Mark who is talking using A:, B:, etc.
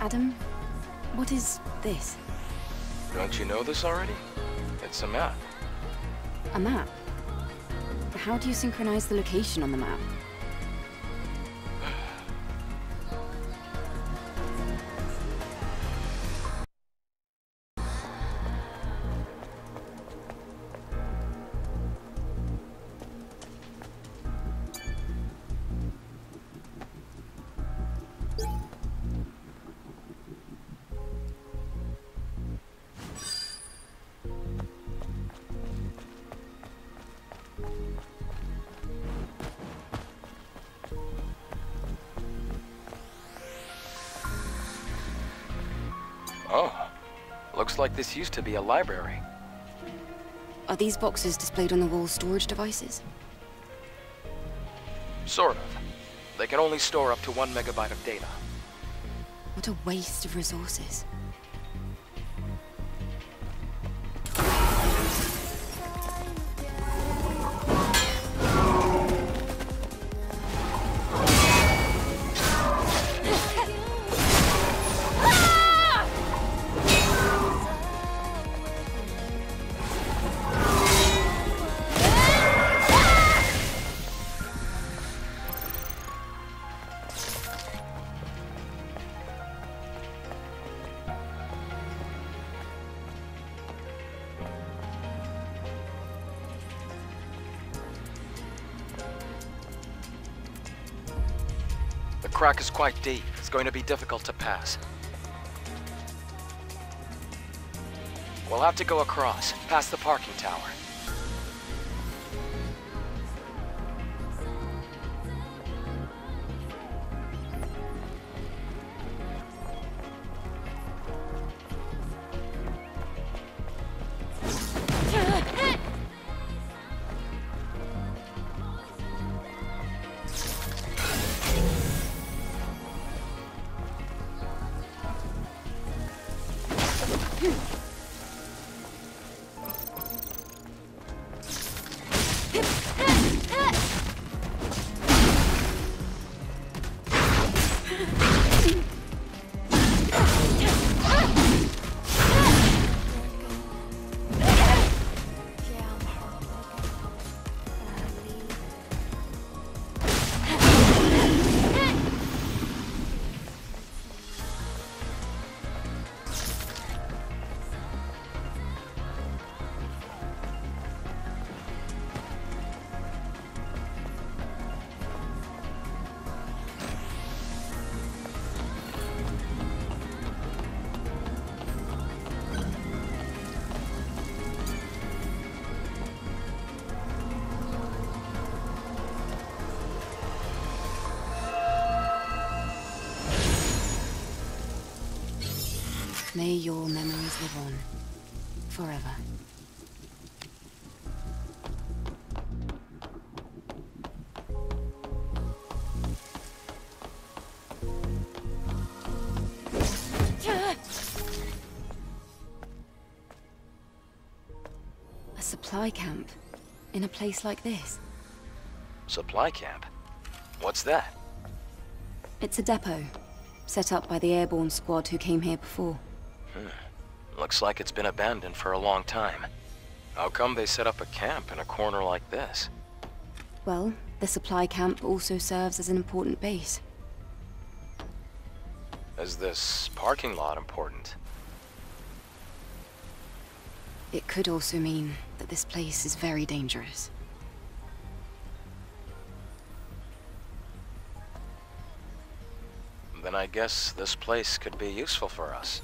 A: Adam, what is this?
B: Don't you know this already? It's a map.
A: A map? How do you synchronize the location on the map?
B: Looks like this used to be a library.
A: Are these boxes displayed on the wall storage devices?
B: Sort of. They can only store up to one megabyte of data.
A: What a waste of resources.
B: Crack is quite deep. It's going to be difficult to pass. We'll have to go across, past the parking tower. May your memories live on. Forever. A supply camp? In a place like this? Supply camp? What's that?
A: It's a depot. Set up by the airborne squad who came here before.
B: Looks like it's been abandoned for a long time. How come they set up a camp in a corner like this?
A: Well, the supply camp also serves as an important base.
B: Is this parking lot important?
A: It could also mean that this place is very dangerous.
B: Then I guess this place could be useful for us.